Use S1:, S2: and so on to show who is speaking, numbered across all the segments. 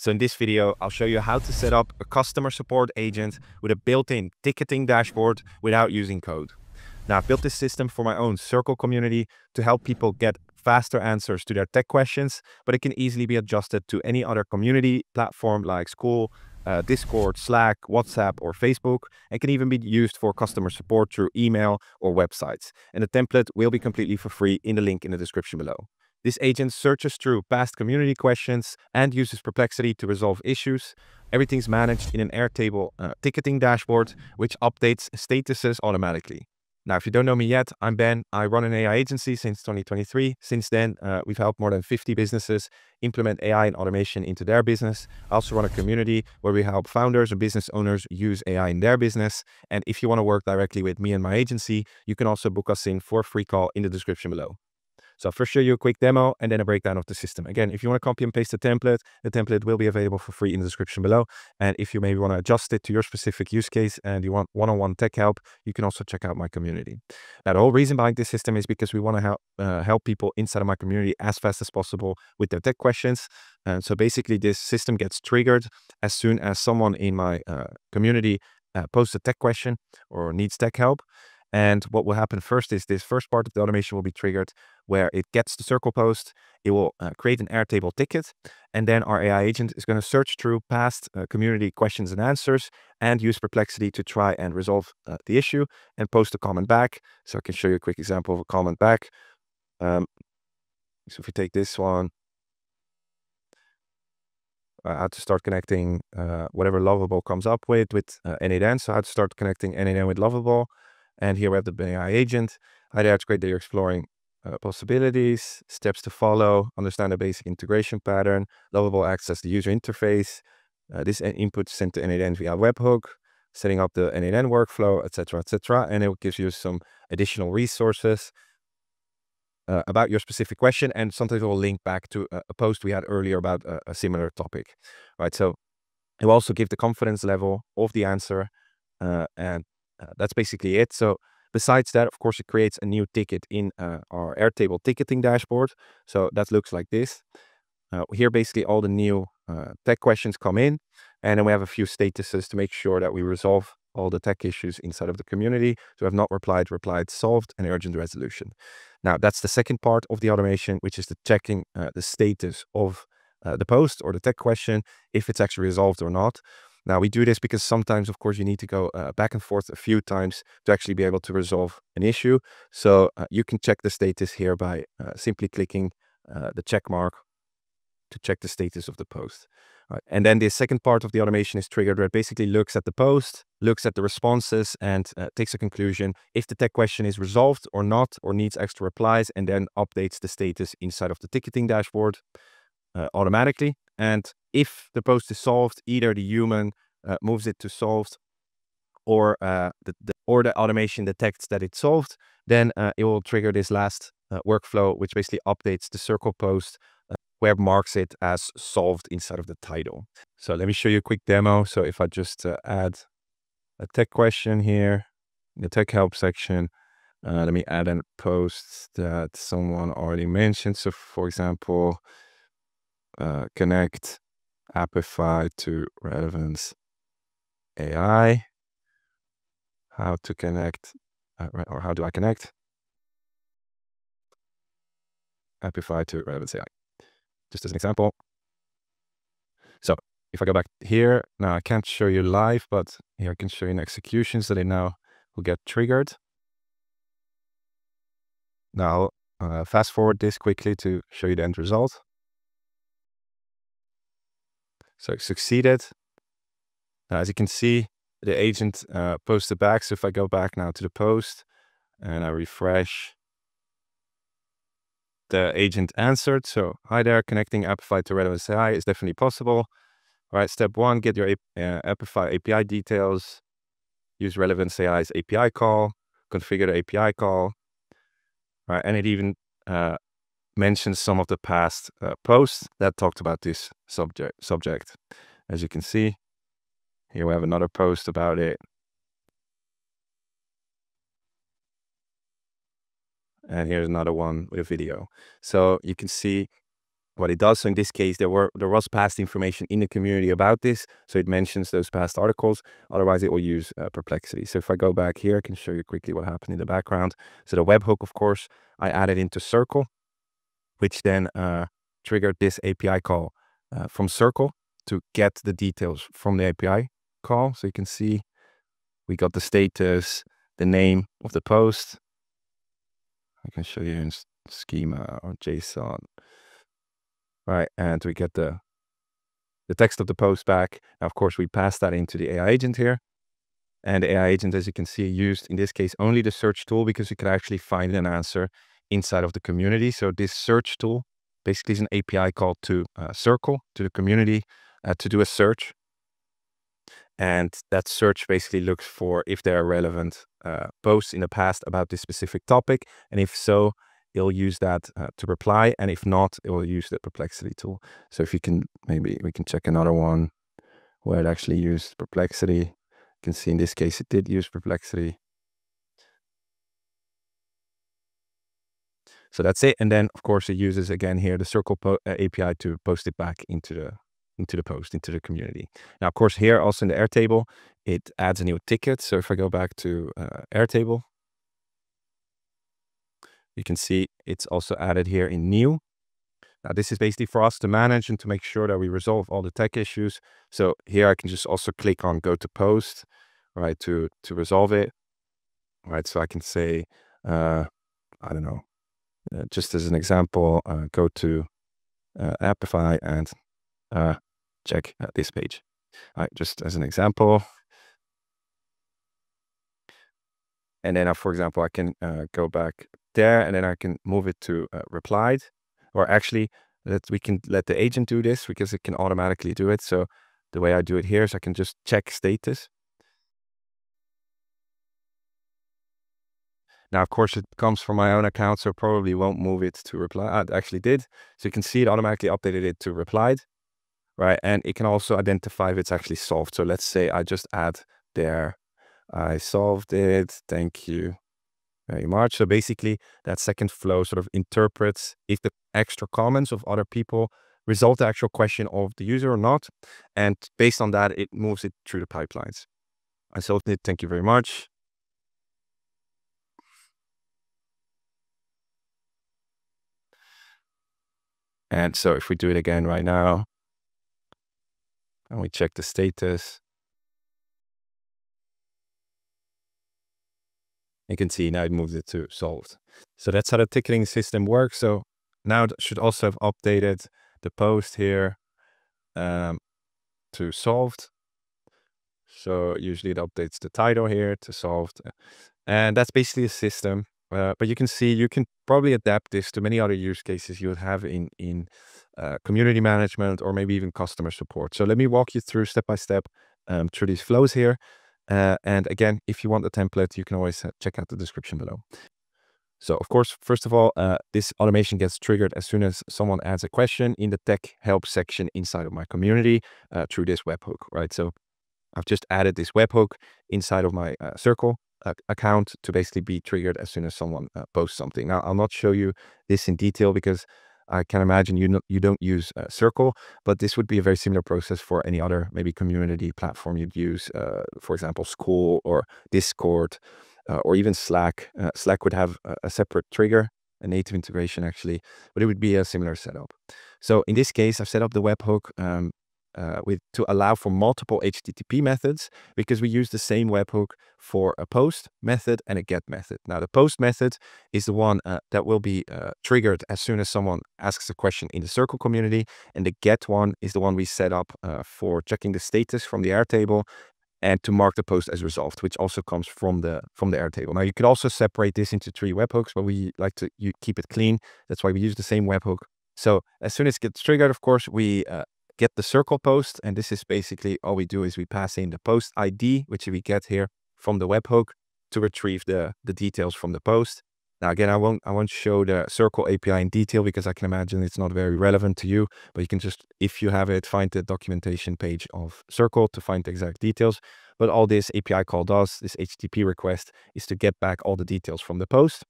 S1: So in this video, I'll show you how to set up a customer support agent with a built-in ticketing dashboard without using code. Now I've built this system for my own Circle community to help people get faster answers to their tech questions, but it can easily be adjusted to any other community platform like Skool, uh, Discord, Slack, WhatsApp, or Facebook, and can even be used for customer support through email or websites. And the template will be completely for free in the link in the description below. This agent searches through past community questions and uses Perplexity to resolve issues. Everything's managed in an Airtable uh, ticketing dashboard, which updates statuses automatically. Now, if you don't know me yet, I'm Ben. I run an AI agency since 2023. Since then, uh, we've helped more than 50 businesses implement AI and automation into their business. I also run a community where we help founders and business owners use AI in their business. And if you want to work directly with me and my agency, you can also book us in for a free call in the description below. So I'll first show you a quick demo and then a breakdown of the system. Again, if you want to copy and paste the template, the template will be available for free in the description below. And if you maybe want to adjust it to your specific use case and you want one-on-one -on -one tech help, you can also check out my community. Now, the whole reason behind this system is because we want to help, uh, help people inside of my community as fast as possible with their tech questions. And so basically this system gets triggered as soon as someone in my uh, community uh, posts a tech question or needs tech help. And what will happen first is this first part of the automation will be triggered where it gets the circle post. It will uh, create an Airtable ticket. And then our AI agent is going to search through past uh, community questions and answers and use Perplexity to try and resolve uh, the issue and post a comment back. So I can show you a quick example of a comment back. Um, so if we take this one, uh, how to start connecting uh, whatever Lovable comes up with with uh, N8N. So how to start connecting N8N with Lovable. And here we have the AI agent. Hi there, it's great that you're exploring uh, possibilities, steps to follow, understand the basic integration pattern, Lovable access the user interface, uh, this input sent to N8N via webhook, setting up the N8N workflow, etc., etc. And it gives you some additional resources uh, about your specific question. And sometimes it will link back to a, a post we had earlier about a, a, similar topic, right? So it will also give the confidence level of the answer uh, and uh, that's basically it. So besides that, of course, it creates a new ticket in uh, our Airtable ticketing dashboard. So that looks like this. Uh, here, basically, all the new uh, tech questions come in, and then we have a few statuses to make sure that we resolve all the tech issues inside of the community. So have not replied, replied, solved, and urgent resolution. Now, that's the second part of the automation, which is the checking uh, the status of uh, the post or the tech question, if it's actually resolved or not. Now we do this because sometimes, of course, you need to go uh, back and forth a few times to actually be able to resolve an issue. So uh, you can check the status here by uh, simply clicking uh, the check mark to check the status of the post. Right. And then the second part of the automation is triggered where it basically looks at the post, looks at the responses and uh, takes a conclusion if the tech question is resolved or not, or needs extra replies, and then updates the status inside of the ticketing dashboard uh, automatically. And if the post is solved, either the human uh, moves it to solved or uh, the, the, or the automation detects that it's solved, then uh, it will trigger this last uh, workflow, which basically updates the circle post uh, where marks it as solved inside of the title. So let me show you a quick demo. So if I just uh, add a tech question here, the tech help section, let me add a post that someone already mentioned. So for example, connect Apify to Relevance AI. How to connect, uh, or how do I connect Apify to Relevance AI? Just as an example. So if I go back here, now I can't show you live, but here I can show you an execution so they now will get triggered. Now, uh, fast forward this quickly to show you the end result. So succeeded. Now, as you can see, the agent uh, posted back. So if I go back now to the post and I refresh, the agent answered. So hi there, connecting Apify to Relevance AI is definitely possible. All right, step one, get your uh, Apify API details, use Relevance AI's API call, configure the API call. All right, and it even uh, mentions some of the past uh, posts that talked about this subject. Subject, as you can see, here we have another post about it. And here's another one with a video. So you can see what it does. So in this case, there were there was past information in the community about this, so it mentions those past articles. Otherwise, it will use uh, Perplexity. So if I go back here, I can show you quickly what happened in the background. So the webhook, of course, I added into Circle, which then uh, triggered this API call uh, from Circle to get the details from the API call. So you can see we got the status, the name of the post. I can show you in schema or JSON right? And we get the, the text of the post back. Now, of course, we pass that into the AI agent here. And the AI agent, as you can see, used in this case only the search tool because you could actually find an answer inside of the community. So this search tool basically is an API call to uh, Circle, to the community, uh, to do a search. And that search basically looks for if there are relevant uh, posts in the past about this specific topic. And if so, it'll use that uh, to reply. And if not, it will use the perplexity tool. So if you can, maybe we can check another one where it actually used perplexity. You can see in this case, it did use perplexity. So that's it. And then of course it uses again here, the circle uh, API to post it back into the into the post, into the community. Now, of course, here also in the Airtable, it adds a new ticket. So if I go back to uh, Airtable, you can see it's also added here in new. Now this is basically for us to manage and to make sure that we resolve all the tech issues. So here I can just also click on go to post, right, to, to resolve it. Right, so I can say, uh, I don't know, uh, just as an example, uh, go to uh, Apify and uh, check this page. All right, just as an example. And then, uh, for example, I can uh, go back there and then I can move it to uh, replied or actually that we can let the agent do this because it can automatically do it. So the way I do it here is I can just check status. Now, of course, it comes from my own account, so probably won't move it to reply. I actually did. So you can see it automatically updated it to replied, right? And it can also identify if it's actually solved. So let's say I just add there, I solved it. Thank you very much. So basically, that second flow sort of interprets if the extra comments of other people result the actual question of the user or not. And based on that, it moves it through the pipelines. I solved it. Thank you very much. And so if we do it again right now, and we check the status, you can see now it moves it to solved. So that's how the ticketing system works. So now it should also have updated the post here um, to solved. So usually it updates the title here to solved. And that's basically a system. Uh, but you can see you can probably adapt this to many other use cases you would have in, in uh, community management or maybe even customer support. So let me walk you through step by step um, through these flows here. Uh, and again, if you want the template, you can always uh, check out the description below. So of course, first of all, uh, this automation gets triggered as soon as someone adds a question in the tech help section inside of my community through this webhook, right? So I've just added this webhook inside of my Circle account to basically be triggered as soon as someone posts something. Now, I'll not show you this in detail because I can imagine you no, you don't use uh, Circle, but this would be a very similar process for any other maybe community platform you'd use, uh, for example, Skool or Discord uh, or even Slack. Uh, Slack would have a, a, separate trigger, a native integration actually, but it would be a similar setup. So in this case, I've set up the webhook um, uh, with to allow for multiple HTTP methods because we use the same webhook for a post method and a get method. Now, the post method is the one uh, that will be uh, triggered as soon as someone asks a question in the Circle community, and the get one is the one we set up uh, for checking the status from the Airtable and to mark the post as resolved, which also comes from the from the Airtable. Now, you could also separate this into three webhooks, but we like to you keep it clean. That's why we use the same webhook. So as soon as it gets triggered, of course, we uh, get the circle post. And this is basically all we do is we pass in the post ID, which we get here from the webhook to retrieve the, the details from the post. Now, again, I won't, I won't show the circle API in detail because I can imagine it's not very relevant to you, but you can just, if you have it, find the documentation page of circle to find the exact details. But all this API call does, this HTTP request is to get back all the details from the post.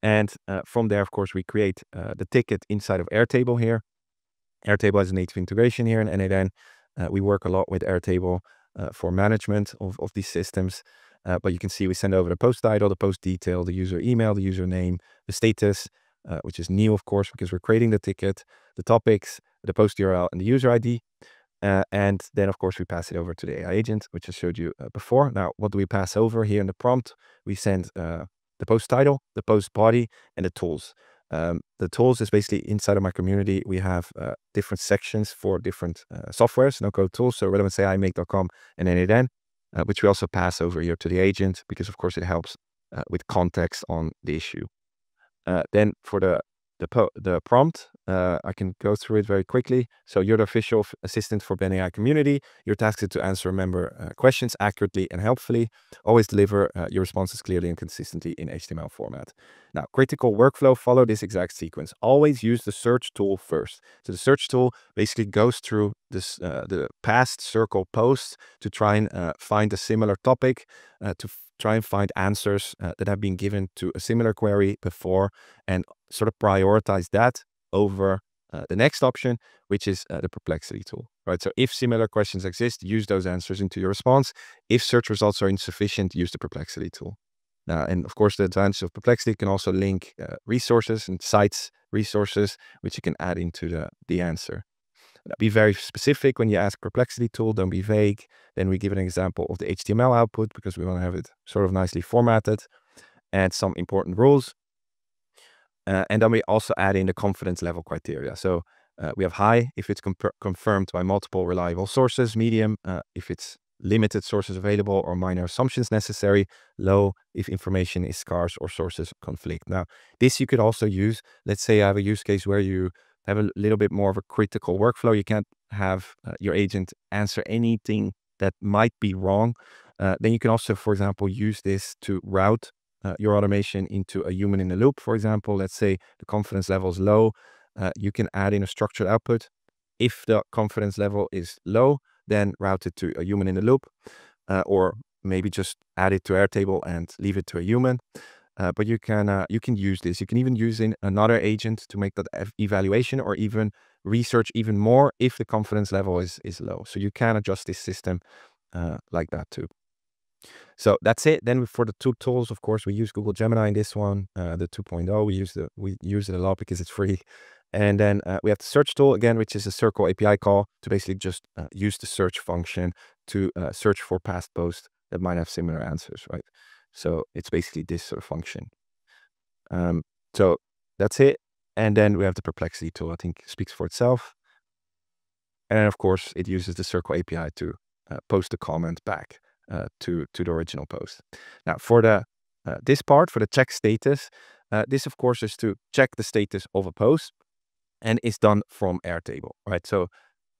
S1: And uh, from there, of course, we create uh, the ticket inside of Airtable here Airtable has a native integration here in n8n. Uh, we work a lot with Airtable uh, for management of, of these systems. Uh, but you can see we send over the post title, the post detail, the user email, the username, the status, uh, which is new, of course, because we're creating the ticket, the topics, the post URL, and the user ID. Uh, and then, of course, we pass it over to the AI agent, which I showed you uh, before. Now, what do we pass over here in the prompt? We send uh, the post title, the post body, and the tools. Um, the tools is basically inside of my community. We have uh, different sections for different uh, softwares, no code tools. So relevance AI, make.com, and n8n, uh, which we also pass over here to the agent because, of course, it helps with context on the issue. then for the the, the prompt, uh, I can go through it very quickly. So you're the official assistant for Ben AI community. Your task is to answer member uh, questions accurately and helpfully. Always deliver uh, your responses clearly and consistently in HTML format. Now, critical workflow, follow this exact sequence. Always use the search tool first. So the search tool basically goes through this, uh, the past circle posts to try and uh, find a similar topic uh, to try and find answers uh, that have been given to a similar query before and sort of prioritize that over uh, the next option, which is uh, the perplexity tool, right? So if similar questions exist, use those answers into your response. If search results are insufficient, use the perplexity tool. Now, and of course, the advantage of perplexity can also link uh, resources and cites resources, which you can add into the, the answer. Be very specific when you ask Perplexity tool. Don't be vague. Then we give an example of the HTML output because we want to have it sort of nicely formatted and some important rules. Uh, and then we also add in the confidence level criteria. So uh, we have high if it's confirmed by multiple reliable sources, medium uh, if it's limited sources available or minor assumptions necessary, low if information is scarce or sources conflict. Now, this you could also use. Let's say I have a use case where you have a little bit more of a critical workflow. You can't have uh, your agent answer anything that might be wrong. Uh, then you can also, for example, use this to route uh, your automation into a human in the loop. For example, let's say the confidence level is low. Uh, you can add in a structured output. If the confidence level is low, then route it to a human in the loop, uh, or maybe just add it to Airtable and leave it to a human. Uh, but you can uh, you can use this. You can even use in another agent to make that evaluation or even research even more if the confidence level is is low. So you can adjust this system uh, like that too. So that's it. Then for the two tools, of course, we use Google Gemini in this one, uh, the 2.0. We use the we use it a lot because it's free. And then uh, we have the search tool again, which is a Circle API call to basically just uh, use the search function to search for past posts that might have similar answers, right? So it's basically this sort of function. Um, so that's it. And then we have the perplexity tool, I think speaks for itself. And then of course it uses the circle API to uh, post a comment back uh, to, to the original post. Now for the uh, this part, for the check status, uh, this of course is to check the status of a post and is done from Airtable, right? So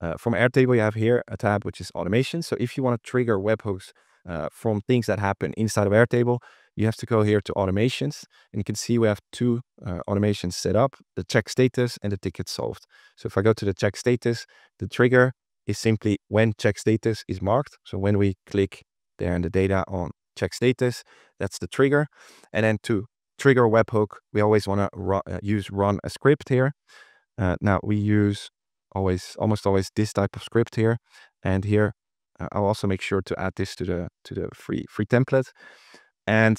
S1: uh, from Airtable, you have here a tab which is automation. So if you want to trigger webhooks uh, from things that happen inside of Airtable, you have to go here to automations and you can see we have two uh, automations set up, the check status and the ticket solved. So if I go to the check status, the trigger is simply when check status is marked. So when we click there in the data on check status, that's the trigger. And then to trigger a webhook, we always want to uh, use run a script here. Uh, now we use always, almost always this type of script here. And here uh, I'll also make sure to add this to the to the free free template. And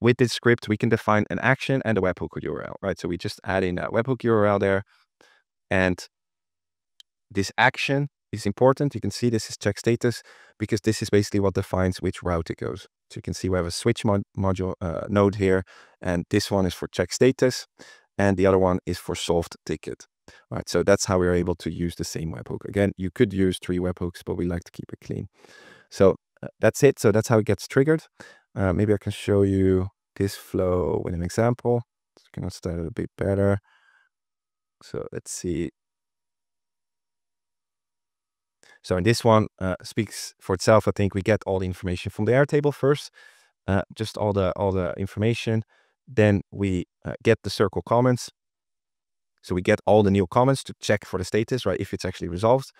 S1: with this script, we can define an action and a webhook URL, right? So we just add in a webhook URL there. And this action is important. You can see this is check status because this is basically what defines which route it goes. So you can see we have a switch mod module uh, node here, and this one is for check status, and the other one is for solved ticket. Right, so that's how we're able to use the same webhook. Again, you could use three webhooks, but we like to keep it clean. So uh, that's it. So that's how it gets triggered. Uh, maybe I can show you this flow with an example. So you can understand it a bit better. So let's see. So in this one uh, speaks for itself. I think we get all the information from the Airtable first, uh, just all the all the information. Then we uh, get the circle comments. So we get all the new comments to check for the status, right? If it's actually resolved.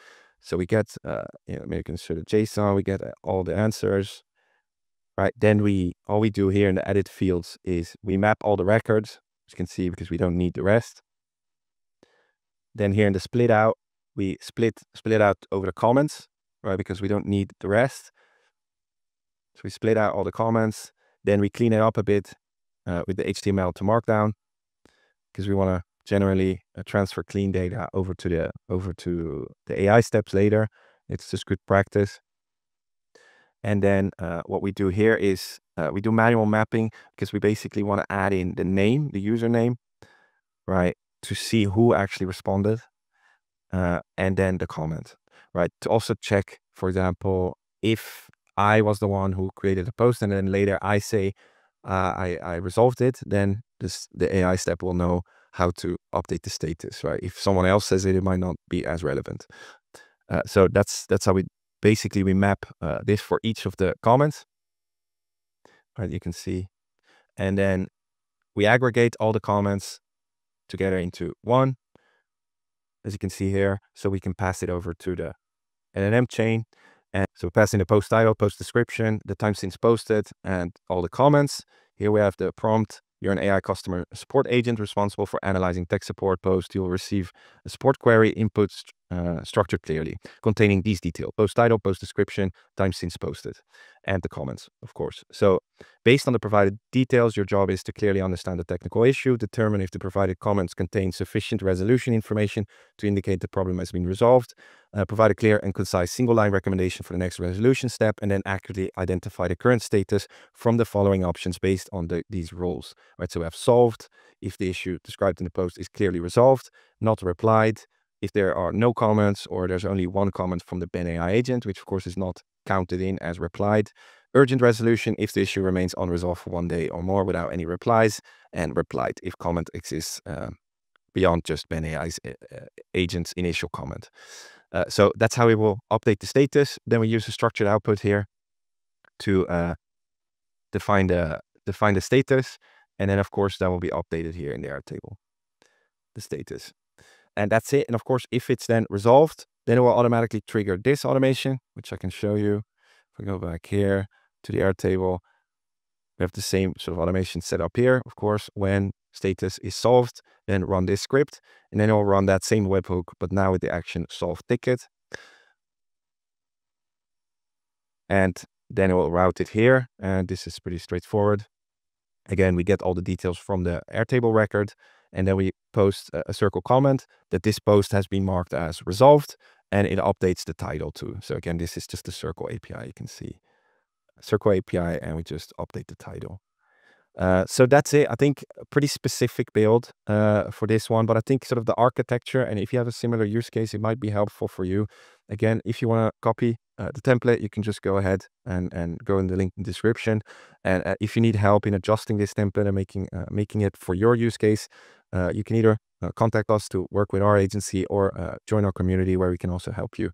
S1: So we get, uh, you know, maybe a JSON, we get uh, all the answers, right? Then we, all we do here in the edit fields is we map all the records, as you can see, because we don't need the rest. Then here in the split out, we split split out over the comments, right? Because we don't need the rest. So we split out all the comments. Then we clean it up a bit uh, with the HTML to Markdown because we want to generally uh, transfer clean data over to the over to the AI steps later. It's just good practice. And then uh, what we do here is uh, we do manual mapping because we basically want to add in the name, the username, right, to see who actually responded, uh, and then the comment, right, to also check, for example, if I was the one who created the post and then later I say uh, I, I resolved it, then this, the AI step will know how to update the status, right? If someone else says it, it might not be as relevant. Uh, so that's that's how we basically we map uh, this for each of the comments. Right, you can see, and then we aggregate all the comments together into one, as you can see here, so we can pass it over to the LLM chain. And so passing the post title, post description, the time since posted, and all the comments. Here we have the prompt you're an AI customer support agent responsible for analyzing tech support posts. You'll receive a support query input uh, structured clearly, containing these details, post title, post description, time since posted, and the comments, of course. So based on the provided details, your job is to clearly understand the technical issue, determine if the provided comments contain sufficient resolution information to indicate the problem has been resolved, uh, provide a clear and concise single line recommendation for the next resolution step, and then accurately identify the current status from the following options based on the, these rules. Right, so we have solved if the issue described in the post is clearly resolved, not replied, if there are no comments or there's only one comment from the Ben AI agent, which of course is not counted in as replied. Urgent resolution if the issue remains unresolved for one day or more without any replies, and replied if comment exists uh, beyond just Ben AI's uh, uh, agent's initial comment. Uh, so that's how we will update the status. Then we use a structured output here to uh, define the define the status, and then of course that will be updated here in the Airtable, the status and that's it. And of course, if it's then resolved, then it will automatically trigger this automation, which I can show you. If we go back here to the Airtable, we have the same sort of automation set up here. Of course, when status is solved, then run this script, and then it will run that same webhook, but now with the action solve ticket. And then it will route it here. And this is pretty straightforward. Again, we get all the details from the Airtable record and then we post a, circle comment that this post has been marked as resolved and it updates the title too. So again, this is just the Circle API. You can see Circle API and we just update the title. Uh, so that's it. I think a pretty specific build uh, for this one, but I think sort of the architecture and if you have a similar use case, it might be helpful for you. Again, if you want to copy uh, the template, you can just go ahead and, and go in the link in the description. And uh, if you need help in adjusting this template and making uh, making it for your use case, uh, you can either uh, contact us to work with our agency or uh, join our community where we can also help you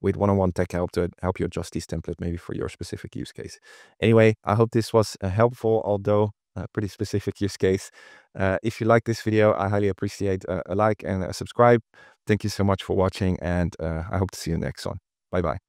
S1: with one-on-one tech help to help you adjust this template maybe for your specific use case. Anyway, I hope this was helpful, although a pretty specific use case. If you like this video, I highly appreciate a like and a subscribe. Thank you so much for watching and I hope to see you next one. Bye-bye.